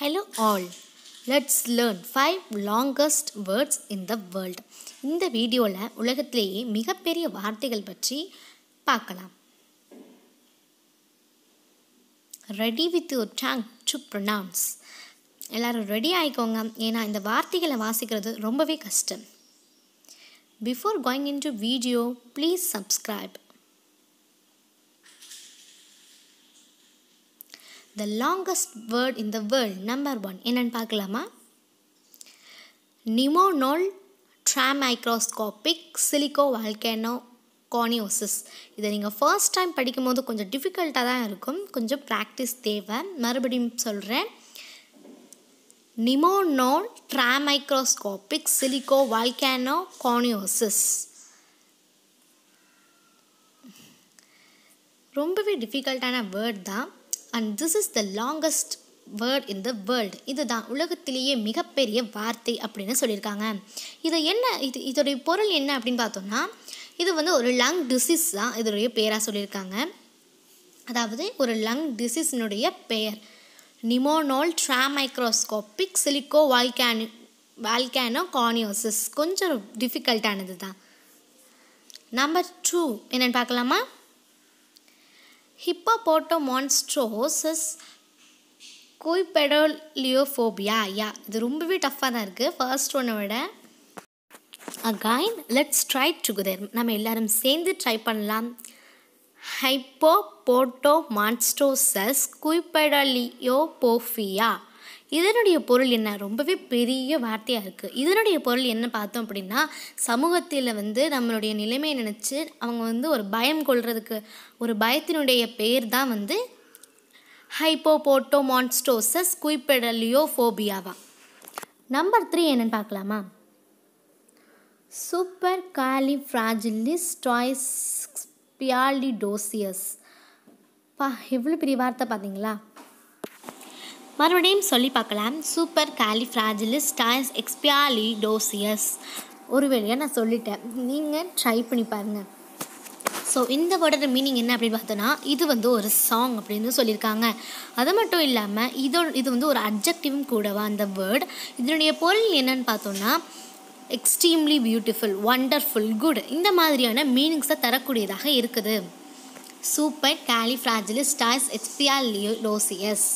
Hello all let's learn five longest words in the world இந்த வீடியோவில் உலகத்திலேயே மிகப்பெரிய வார்த்தைகள் பற்றி பார்க்கலாம். Ready with your tongue to pronounce எல்லோரும் ரெடி ஆகிக்கோங்க ஏன்னா இந்த வார்த்தைகளை வாசிக்கிறது ரொம்பவே கஷ்டம். Before going into video please subscribe the longest word in the world number one என்னன்னு பார்க்கலாமா? நிமோனோல் ட்ராமைக்ரோஸ்கோபிக் சிலிக்கோ வால்கேனோ கானியோசிஸ் இதை நீங்கள் ஃபர்ஸ்ட் டைம் படிக்கும்போது கொஞ்சம் டிஃபிகல்ட்டாக தான் இருக்கும். கொஞ்சம் ப்ராக்டிஸ் தேவை. மறுபடியும் சொல்கிறேன் நிமோனோல் ட்ராமைக்ரோஸ்கோபிக் சிலிக்கோ வால்கேனோ கானியோசிஸ் ரொம்பவே டிஃபிகல்ட்டான வேர்ட் தான். And this is the longest word in the world இதுதான் உலகத்திலேயே மிகப்பெரிய வார்த்தை அப்படின்னு சொல்லியிருக்காங்க. இதை என்ன இது இதோடைய பொருள் என்ன அப்படின்னு பார்த்தோம்னா இது வந்து ஒரு லங் டிசீஸ் தான் இதோடைய பேராக சொல்லியிருக்காங்க. அதாவது ஒரு லங் டிசீஸினுடைய பெயர். நிமோனோல் ட்ராமைக்ரோஸ்கோபிக் சிலிக்கோ வால்கானி வால்கானோ கானியோசிஸ் கொஞ்சம் டிஃபிகல்ட்டானது தான் நம்பர் டூ என்னென்னு பார்க்கலாமா? ஹிப்போபோட்டோமான்ஸ்ட்ரோசஸ் குய்பெடோலியோஃபோபியா யா இது ரொம்பவே டஃப்பாக தான் இருக்குது ஃபர்ஸ்ட் ஒன்னை விட அகைன் லெட்ஸ் ட்ரை டுகெதர் நம்ம எல்லோரும் சேர்ந்து ட்ரை பண்ணலாம். ஹைப்போ போட்டோ மான்ஸ்டோசஸ் குய்பெடலியோபோஃபியா இதனுடைய பொருள் என்ன? ரொம்பவே பெரிய வார்த்தையாக இருக்குது இதனுடைய பொருள் என்ன பார்த்தோம் அப்படின்னா சமூகத்தில் வந்து நம்மளுடைய நிலைமையை நினச்சி அவங்க வந்து ஒரு பயம் கொள்றதுக்கு ஒரு பயத்தினுடைய பேர் தான் வந்து ஹைப்போபோட்டோ மான்ஸ்டோசஸ் குய்பெடலியோஃபோபியாவா நம்பர் த்ரீ என்னன்னு பார்க்கலாமா? சூப்பர் காலிஃப்ராஜிலிஸ் டாய்ஸ் பியாலிடோசியஸ் பா எவ்வளோ பெரிய வார்த்தை பார்த்தீங்களா? மறுபடியும் சொல்லி பார்க்கலாம். சூப்பர் காலிஃப்ராஜிலிஸ் டாய்ஸ் எக்ஸ்பியாலிடோசியஸ் ஒரு வேலையாக நான் சொல்லிட்டேன். நீங்கள் ட்ரை பண்ணி பாருங்கள் ஸோ இந்த வேர்டோட மீனிங் என்ன அப்படின்னு பார்த்தோன்னா இது வந்து ஒரு சாங் அப்படின்னு சொல்லியிருக்காங்க. அது மட்டும் இல்லாமல் இதோ இது வந்து ஒரு அப்ஜெக்டிவும் கூடவா அந்த வேர்ட் இதனுடைய பொருள் என்னன்னு பார்த்தோன்னா எக்ஸ்ட்ரீம்லி பியூட்டிஃபுல் ஒண்டர்ஃபுல் குட் இந்த மாதிரியான மீனிங்ஸை தரக்கூடியதாக இருக்குது. Supercalifragilisticexpialidocious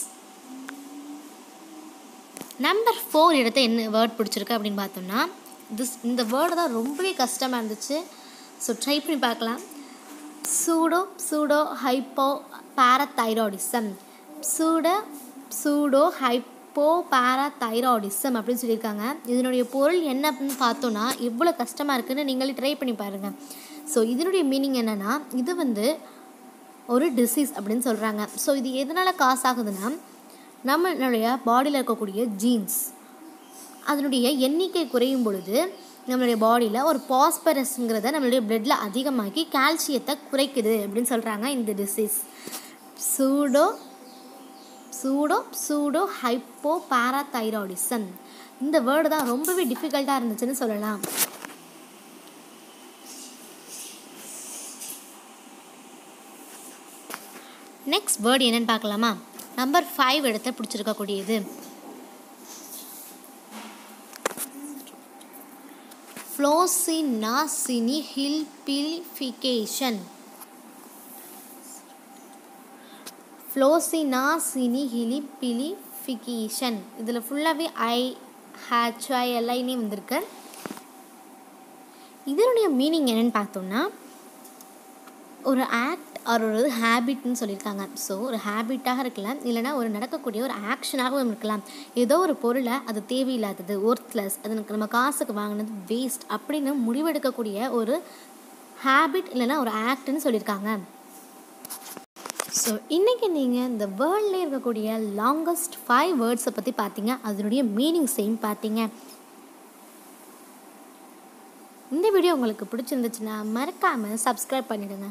number four இடத்த என்ன வேர்ட் பிடிச்சிருக்கு அப்படின்னு பார்த்தோம்னா திஸ் இந்த வேர்டு தான் ரொம்பவே கஷ்டமாக இருந்துச்சு. ஸோ ட்ரை பண்ணி பார்க்கலாம். சூடோ சூடோ ஹைப்போ பேரதைராய்டிசம் சூட சூடோ ஹைப்போ பேரதைராய்டிசம் அப்படின்னு சொல்லியிருக்காங்க. இதனுடைய பொருள் என்ன அப்படின்னு பார்த்தோன்னா எவ்வளோ கஷ்டமாக இருக்குதுன்னு நீங்களே ட்ரை பண்ணி பாருங்கள் ஸோ இதனுடைய மீனிங் என்னென்னா இது வந்து ஒரு டிசீஸ் அப்படின்னு சொல்கிறாங்க ஸோ இது எதனால் காசு ஆகுதுன்னா நம்மளுடைய பாடியில் இருக்கக்கூடிய ஜீன்ஸ் அதனுடைய எண்ணிக்கை குறையும் பொழுது நம்மளுடைய பாடியில் ஒரு பாஸ்பரஸ்ங்கிறத நம்மளுடைய பிளட்டில் அதிகமாக்கி கால்சியத்தை குறைக்குது அப்படின்னு சொல்கிறாங்க இந்த disease pseudo pseudo pseudo hypoparathyroidism இந்த வேர்டு தான் ரொம்பவே டிஃபிகல்ட்டாக இருந்துச்சுன்னு சொல்லலாம். நெக்ஸ்ட் வேர்டு என்னன்னு பார்க்கலாமா? நம்பர் ஃபைவ் இடத்த பிடிச்சிருக்கக்கூடியது. ஃப்ளோசினாசினி ஹில்பிலிஃபிகேஷன் ஃப்ளோசினாசினி ஹிலிபிலிஃபிகேஷன் இதில் ஃபுல்லாகவே ஐ ஹேச் ஐ எல்லாம் வந்திருக்கு. இதனுடைய மீனிங் என்னென்னு பார்த்தோம்னா ஒரு ஆக்ட் ஒரு ஒரு ஹேபிட்னு சொல்லியிருக்காங்க. ஸோ ஒரு ஹேபிட்டாக இருக்கலாம். இல்லைனா ஒரு நடக்கக்கூடிய ஒரு ஆக்ஷனாகவும் இருக்கலாம். ஏதோ ஒரு பொருளை அது தேவையில்லாதது ஒர்த்லெஸ் அது நம்ம காசுக்கு வாங்கினது வேஸ்ட் அப்படின்னு முடிவெடுக்கக்கூடிய ஒரு ஹேபிட் இல்லைனா ஒரு ஆக்ட்னு சொல்லியிருக்காங்க. ஸோ இன்றைக்கி நீங்கள் இந்த வேர்ல்டில் இருக்கக்கூடிய லாங்கஸ்ட் ஃபைவ் வேர்ட்ஸை பற்றி பார்த்தீங்க அதனுடைய மீனிங்ஸையும் பார்த்தீங்க இந்த வீடியோ உங்களுக்கு பிடிச்சிருந்துச்சுன்னா மறக்காமல் சப்ஸ்கிரைப் பண்ணிவிடுங்க